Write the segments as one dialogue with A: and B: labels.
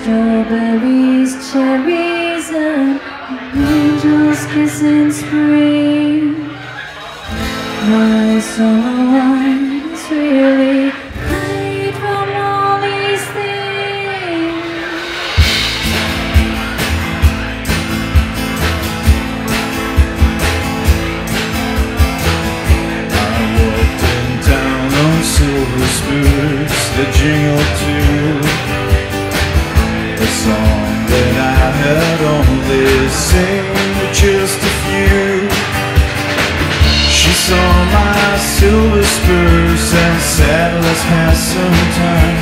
A: Strawberries, cherries, and angels kiss in spring. My summer wine
B: silver spurs and said, let's have some time.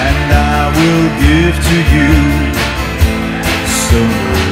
B: And I will give to you summer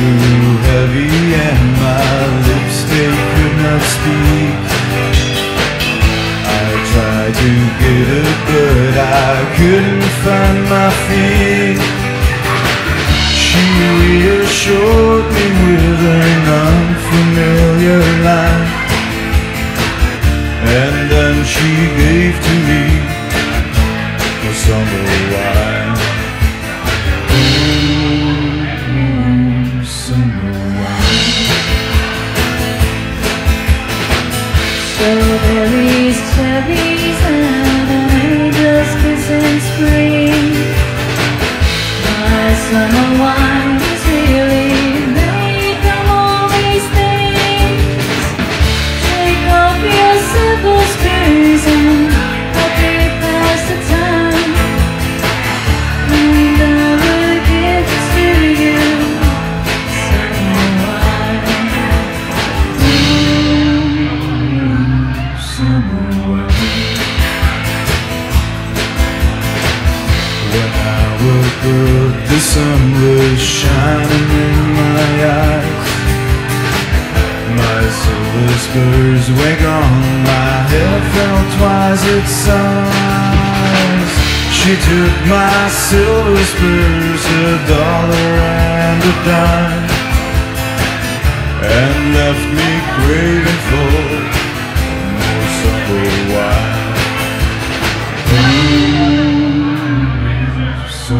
B: grew heavy and my lips they could not speak. I tried to get it, but I couldn't find my feet. She reassured me with an unfamiliar line, and then she gave to me a summer wine.
A: Strawberries, cherries, and angels kiss but the
B: sun was shining in my eyes. My silver spurs were gone, my hair fell twice its size. She took my silver spurs, a dollar and a dime, and left me craving for more supple wine. Ooh, so